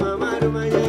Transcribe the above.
mama rumaya